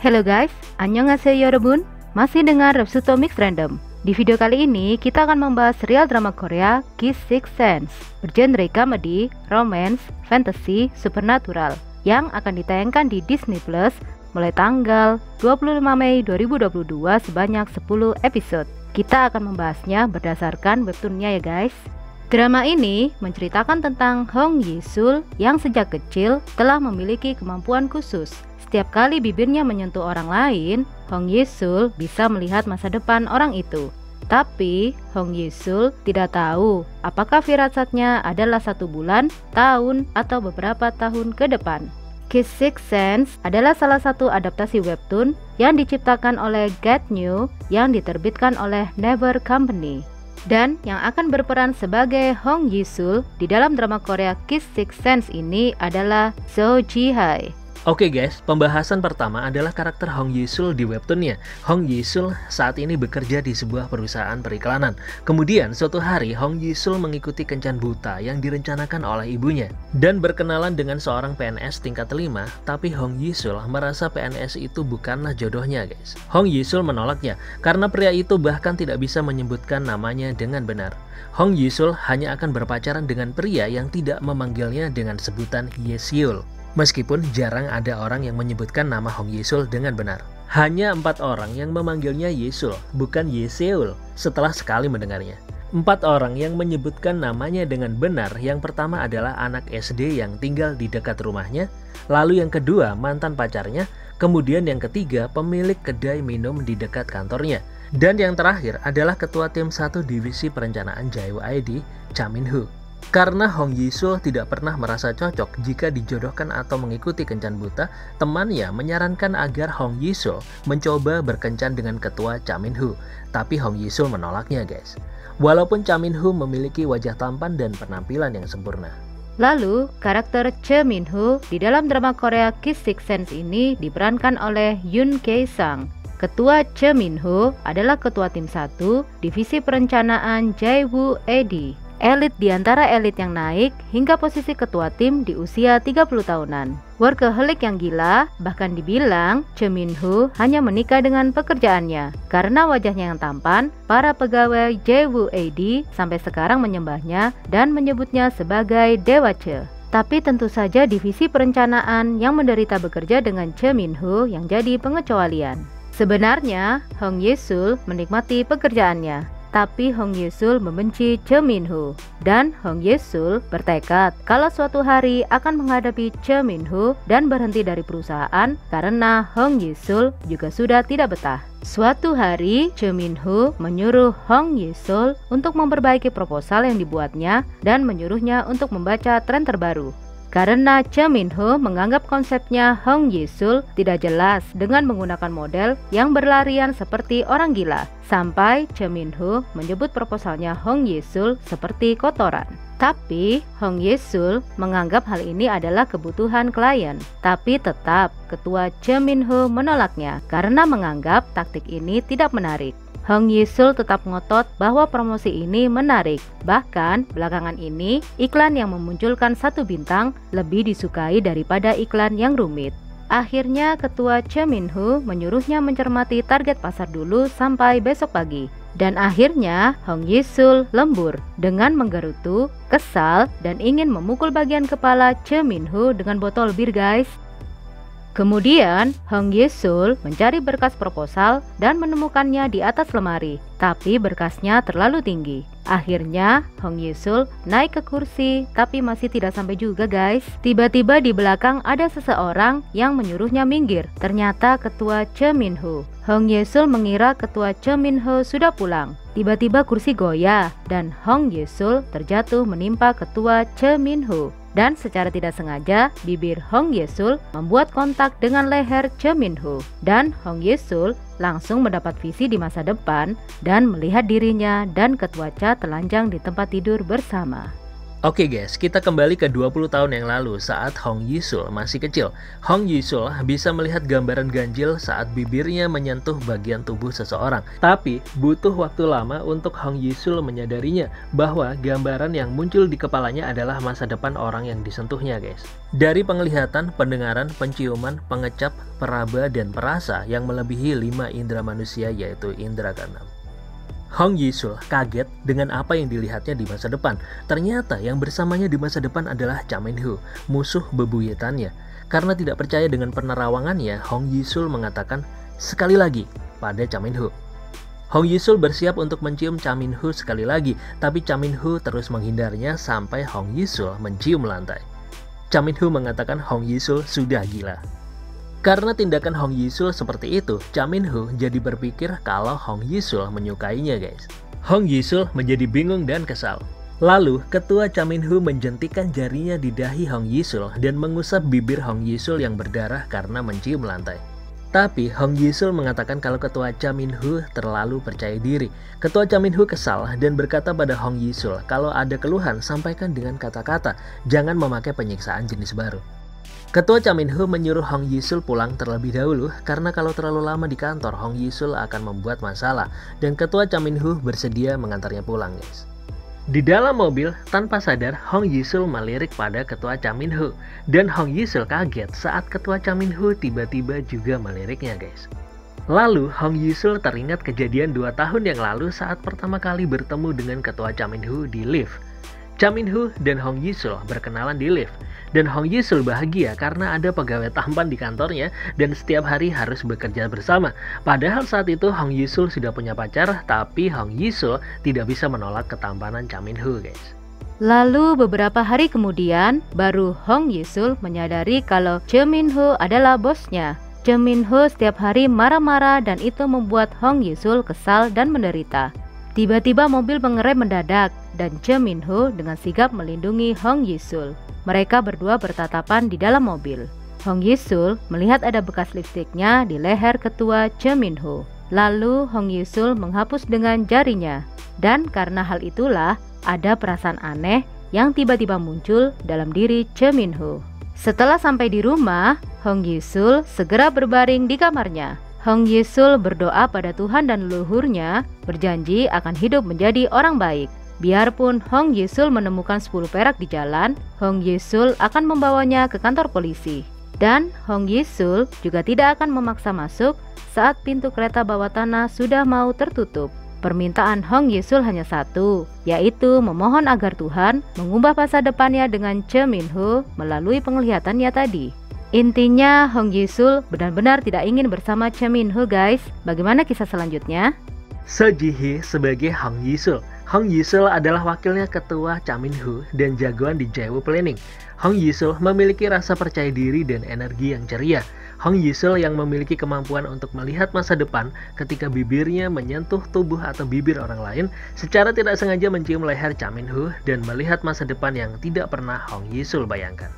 Hello guys, annyeonghaseyo yorobun. Masih dengan Repsuto Mix Random. Di video kali ini kita akan membahas serial drama Korea Kiss Six Sense bergenre comedy, romance, fantasy, supernatural yang akan ditayangkan di Disney Plus mulai tanggal 25 Mei 2022 sebanyak 10 episode. Kita akan membahasnya berdasarkan webtoonnya ya guys. Drama ini menceritakan tentang Hong Yi-sul yang sejak kecil telah memiliki kemampuan khusus. Setiap kali bibirnya menyentuh orang lain, Hong Yi-sul bisa melihat masa depan orang itu. Tapi Hong Yi-sul tidak tahu apakah firasatnya adalah satu bulan, tahun, atau beberapa tahun ke depan. Kiss Six Sense adalah salah satu adaptasi webtoon yang diciptakan oleh Get New yang diterbitkan oleh Never Company dan yang akan berperan sebagai Hong Yi-sul di dalam drama Korea Kiss Six Sense ini adalah So Ji Oke guys, pembahasan pertama adalah karakter Hong Yisul di webtoonnya. Hong Yisul saat ini bekerja di sebuah perusahaan periklanan. Kemudian suatu hari Hong Yisul mengikuti kencan buta yang direncanakan oleh ibunya dan berkenalan dengan seorang PNS tingkat 5, tapi Hong Yisul merasa PNS itu bukanlah jodohnya guys. Hong Yisul menolaknya karena pria itu bahkan tidak bisa menyebutkan namanya dengan benar. Hong Yisul hanya akan berpacaran dengan pria yang tidak memanggilnya dengan sebutan Yesyul. Meskipun jarang ada orang yang menyebutkan nama Hong Yesul dengan benar. Hanya empat orang yang memanggilnya Yesul, bukan Yeseul, setelah sekali mendengarnya. Empat orang yang menyebutkan namanya dengan benar, yang pertama adalah anak SD yang tinggal di dekat rumahnya, lalu yang kedua mantan pacarnya, kemudian yang ketiga pemilik kedai minum di dekat kantornya, dan yang terakhir adalah ketua tim satu divisi perencanaan Jaewu ID, Cha Min Hu. Karena Hong Yisul tidak pernah merasa cocok jika dijodohkan atau mengikuti kencan buta, temannya menyarankan agar Hong Yisul mencoba berkencan dengan ketua Cha Min Hu. Tapi Hong Yisul menolaknya guys. Walaupun Cha Min Hu memiliki wajah tampan dan penampilan yang sempurna. Lalu, karakter Che Min Ho di dalam drama Korea Kiss Six Sense ini diperankan oleh Yoon Kei Sang. Ketua Che Min Ho adalah ketua tim 1 Divisi Perencanaan Jaewu Edi elit di antara elit yang naik hingga posisi ketua tim di usia 30 tahunan. Workaholic yang gila, bahkan dibilang Che Min hanya menikah dengan pekerjaannya. Karena wajahnya yang tampan, para pegawai Jewu AD sampai sekarang menyembahnya dan menyebutnya sebagai Dewa Che. Tapi tentu saja divisi perencanaan yang menderita bekerja dengan Che Min yang jadi pengecualian. Sebenarnya, Hong Yesul menikmati pekerjaannya, tapi Hong Yesul membenci Che Min Ho dan Hong Yesul bertekad kalau suatu hari akan menghadapi Che Min Ho dan berhenti dari perusahaan karena Hong Yesul juga sudah tidak betah. Suatu hari, Che Min Ho menyuruh Hong Yesul untuk memperbaiki proposal yang dibuatnya dan menyuruhnya untuk membaca tren terbaru. Karena Cha Min Ho menganggap konsepnya Hong Yisul tidak jelas dengan menggunakan model yang berlarian seperti orang gila. Sampai Cha Min Ho menyebut proposalnya Hong Yisul seperti kotoran. Tapi Hong Yesul menganggap hal ini adalah kebutuhan klien. Tapi tetap ketua Cha Min Ho menolaknya karena menganggap taktik ini tidak menarik. Hong Yisul tetap ngotot bahwa promosi ini menarik. Bahkan belakangan ini iklan yang memunculkan satu bintang lebih disukai daripada iklan yang rumit. Akhirnya ketua Che Min Ho menyuruhnya mencermati target pasar dulu sampai besok pagi. Dan akhirnya Hong Yisul lembur dengan menggerutu, kesal, dan ingin memukul bagian kepala Che Min Ho dengan botol bir guys. Kemudian, Hong Yesul mencari berkas proposal dan menemukannya di atas lemari, tapi berkasnya terlalu tinggi. Akhirnya, Hong Yesul naik ke kursi, tapi masih tidak sampai juga guys. Tiba-tiba di belakang ada seseorang yang menyuruhnya minggir. Ternyata ketua Che Min Ho. Hong Yesul mengira ketua Che Min Ho sudah pulang. Tiba-tiba kursi goyah dan Hong Yesul terjatuh menimpa ketua Che Min Ho dan secara tidak sengaja bibir Hong Yesul membuat kontak dengan leher Che Min Ho dan Hong Yesul langsung mendapat visi di masa depan dan melihat dirinya dan ketua Cha telanjang di tempat tidur bersama. Oke guys, kita kembali ke 20 tahun yang lalu saat Hong Yisul masih kecil. Hong Yisul bisa melihat gambaran ganjil saat bibirnya menyentuh bagian tubuh seseorang. Tapi butuh waktu lama untuk Hong Yisul menyadarinya bahwa gambaran yang muncul di kepalanya adalah masa depan orang yang disentuhnya guys. Dari penglihatan, pendengaran, penciuman, pengecap, peraba, dan perasa yang melebihi lima indera manusia yaitu indera keenam. Hong Yisul kaget dengan apa yang dilihatnya di masa depan. Ternyata yang bersamanya di masa depan adalah Cha Min-ho, musuh bebuyutannya. Karena tidak percaya dengan penerawangannya, Hong Yisul mengatakan sekali lagi pada Cha Min-ho. Hong Yisul bersiap untuk mencium Cha Min-ho sekali lagi, tapi Cha Min-ho terus menghindarnya sampai Hong Yisul mencium lantai. Cha Min-ho mengatakan Hong Yisul sudah gila. Karena tindakan Hong Yisul seperti itu, Cha Min-ho jadi berpikir kalau Hong Yisul menyukainya guys. Hong Yisul menjadi bingung dan kesal. Lalu, ketua Cha Min-ho menjentikan jarinya di dahi Hong Yisul dan mengusap bibir Hong Yisul yang berdarah karena mencium lantai. Tapi Hong Yisul mengatakan kalau ketua Cha Min-ho terlalu percaya diri. Ketua Cha Min-ho kesal dan berkata pada Hong Yisul kalau ada keluhan sampaikan dengan kata-kata, jangan memakai penyiksaan jenis baru. Ketua Cha Min-ho menyuruh Hong Yisul pulang terlebih dahulu karena kalau terlalu lama di kantor Hong Yisul akan membuat masalah dan Ketua Cha Min-ho bersedia mengantarnya pulang guys. Di dalam mobil, tanpa sadar Hong Yisul melirik pada Ketua Cha Min-ho dan Hong Yisul kaget saat Ketua Cha Min-ho tiba-tiba juga meliriknya guys. Lalu Hong Yisul teringat kejadian dua tahun yang lalu saat pertama kali bertemu dengan Ketua Cha Min-ho di lift. Cha Min-ho dan Hong Yisul berkenalan di lift dan Hong Yisul bahagia karena ada pegawai tampan di kantornya dan setiap hari harus bekerja bersama. Padahal saat itu Hong Yisul sudah punya pacar, tapi Hong Yisul tidak bisa menolak ketampanan Cha Min Ho guys. Lalu beberapa hari kemudian, baru Hong Yisul menyadari kalau Che Min Ho adalah bosnya. Che Min Ho setiap hari marah-marah dan itu membuat Hong Yisul kesal dan menderita. Tiba-tiba mobil mengerem mendadak dan Che Min Ho dengan sigap melindungi Hong Yisul. Mereka berdua bertatapan di dalam mobil. Hong Yisul melihat ada bekas lipstiknya di leher ketua Che Min Ho. Lalu Hong Yisul menghapus dengan jarinya. Dan karena hal itulah ada perasaan aneh yang tiba-tiba muncul dalam diri Che Min Ho. Setelah sampai di rumah, Hong Yisul segera berbaring di kamarnya. Hong Yisul berdoa pada Tuhan dan leluhurnya, berjanji akan hidup menjadi orang baik. Biarpun Hong Yesul menemukan 10 perak di jalan, Hong Yesul akan membawanya ke kantor polisi. Dan Hong Yesul juga tidak akan memaksa masuk saat pintu kereta bawah tanah sudah mau tertutup. Permintaan Hong Yesul hanya satu, yaitu memohon agar Tuhan mengubah masa depannya dengan Che Min Ho melalui penglihatannya tadi. Intinya Hong Yesul benar-benar tidak ingin bersama Che Min Ho guys. Bagaimana kisah selanjutnya? Sejihi sebagai Hong Yisul Hong Yisul adalah wakilnya ketua Cha Min Hu dan jagoan di Jaewu Planning. Hong Yisul memiliki rasa percaya diri dan energi yang ceria. Hong Yisul yang memiliki kemampuan untuk melihat masa depan ketika bibirnya menyentuh tubuh atau bibir orang lain secara tidak sengaja mencium leher Cha Min Hu dan melihat masa depan yang tidak pernah Hong Yisul bayangkan.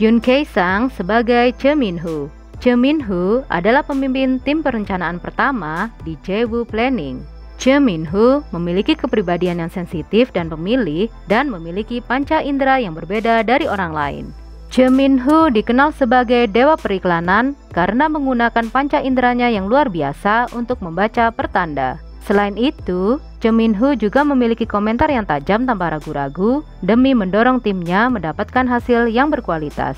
Yun Kei Sang sebagai Che Min Hu. Che Min Hu adalah pemimpin tim perencanaan pertama di Jaewu Planning. Che Min Ho memiliki kepribadian yang sensitif dan pemilih dan memiliki panca indera yang berbeda dari orang lain. Che Min Ho dikenal sebagai dewa periklanan karena menggunakan panca inderanya yang luar biasa untuk membaca pertanda. Selain itu, Che Min Ho juga memiliki komentar yang tajam tanpa ragu-ragu demi mendorong timnya mendapatkan hasil yang berkualitas.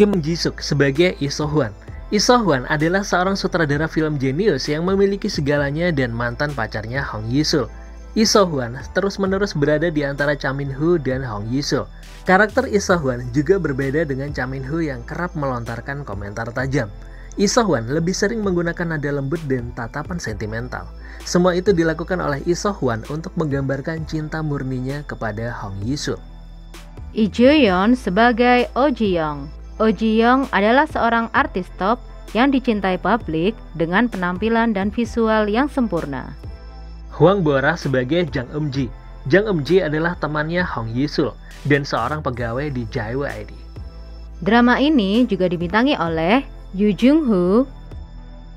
Kim Ji-suk sebagai Lee So Hwan Lee Hwan adalah seorang sutradara film jenius yang memiliki segalanya dan mantan pacarnya Hong Yisul. Lee Hwan terus-menerus berada di antara Cha Min Ho dan Hong Yisul. Karakter Lee Hwan juga berbeda dengan Cha Min Ho yang kerap melontarkan komentar tajam. Lee Hwan lebih sering menggunakan nada lembut dan tatapan sentimental. Semua itu dilakukan oleh Lee Hwan untuk menggambarkan cinta murninya kepada Hong Yisul. Lee sebagai Oh Ji-young Oh Ji Young adalah seorang artis top yang dicintai publik dengan penampilan dan visual yang sempurna. Huang Bora sebagai Jang Eum Ji. Jang Eum Ji adalah temannya Hong Yisul dan seorang pegawai di ID. Drama ini juga dibintangi oleh Yu Jung Hoo,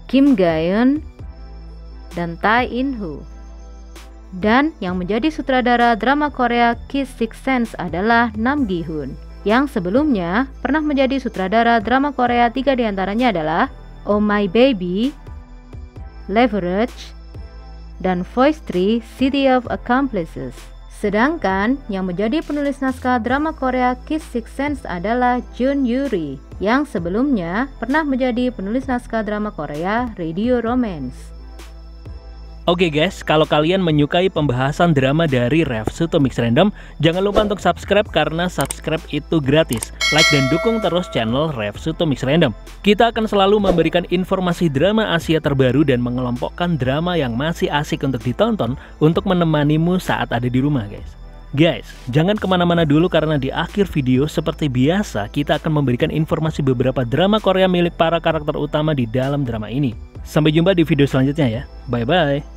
Kim Ga Eun, dan Tai In Hoo. Dan yang menjadi sutradara drama Korea Kiss Six Sense adalah Nam Gi Hoon yang sebelumnya pernah menjadi sutradara drama Korea tiga di antaranya adalah Oh My Baby, Leverage, dan Voice 3 City of Accomplices. Sedangkan yang menjadi penulis naskah drama Korea Kiss Six Sense adalah Jun Yuri yang sebelumnya pernah menjadi penulis naskah drama Korea Radio Romance. Oke guys, kalau kalian menyukai pembahasan drama dari Refsuto Mix Random, jangan lupa untuk subscribe karena subscribe itu gratis. Like dan dukung terus channel Refsuto Mix Random. Kita akan selalu memberikan informasi drama Asia terbaru dan mengelompokkan drama yang masih asik untuk ditonton untuk menemanimu saat ada di rumah guys. Guys, jangan ke mana-mana dulu karena di akhir video seperti biasa kita akan memberikan informasi beberapa drama Korea milik para karakter utama di dalam drama ini. Sampai jumpa di video selanjutnya ya. Bye-bye.